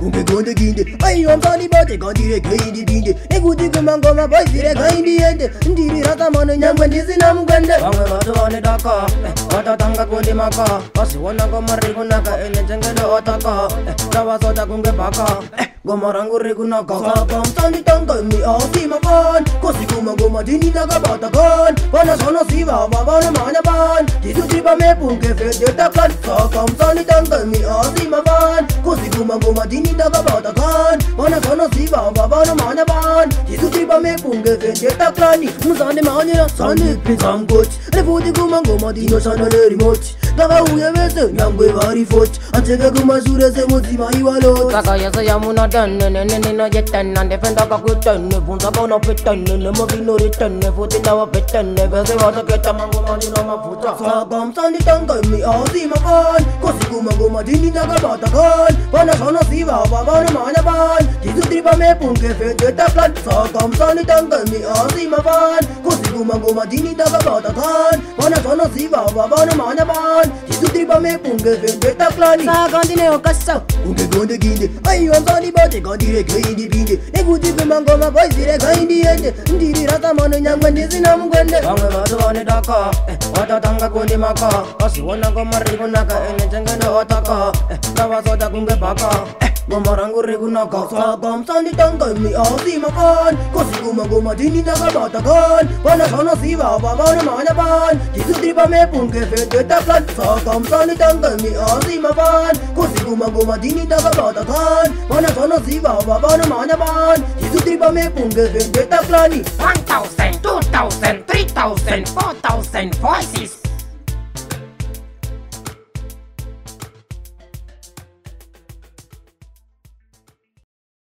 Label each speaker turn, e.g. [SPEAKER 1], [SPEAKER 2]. [SPEAKER 1] ungegonde ginde aiyomboni bode gondire geindi dinde nekuti kumangoma boizire gaindi yende ndiri rakamano nyangwe ndisina mugwende vamwe vatovane daka eh, vatatanga kundi maka vasiwonango mari kunaka ene tengende otaka eh, ravasota kunge baka eh, gomarangurikunakaaamsanitangemiasimaan vanasanasivavavanamanyaban tisutipamepunkefedetaan saka msanitangemiasimaa Guma guma dini daga bata bamba bana mane bani Yizuti bame kunge vende takrani Muzane mane ya sani pizam goti Refuti kuma ngoma dino sana le remote Gaga uye vete nyangwe vari fort Antege kuma zure ze mozi mai walot Gaga yase ya muna dene nene nina jetene Defenda kakwe tene Bunza bana petene Nema vino retene Futi dawa petene Vese vata keta mango mani na mafuta Sagam sani tanga imi azi makan Kosi kuma ngoma dini nyaka bata kan Bana sana siva bana mane bani ziba mepunke fedeta plan sakam sanitangami azimaban kuziguma ngomadinitakabatakan bana zana ziba babana manaban izutriba mepunke fedeta plani sakandine okasa unke gonde ginde aiwanzani bate kadire gaindi binde ekutipema ngoma baizire gaindi yende ndiri ratamano nyangwe ndizina mugwende bamwe vatuvanedaka watatanga eh, kundi maka kasiwonangomarikunaka enetengene otaka eh, navasota kunge baka eh. Bumarang ko rin ko nagkasakam Sanditan kay may makan Kasi gumaguma din inagalbatakan Panasana si baba manamanapan Jisudri pa may pungke fete taplan Sakam sanditan kay may asi makan Kasi gumaguma din inagalbatakan Panasana si baba manamanapan Jisudri pa may pungke fete taplani 1,000, 2,000, 3,000, 4,000 voices